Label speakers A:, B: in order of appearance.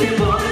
A: impossible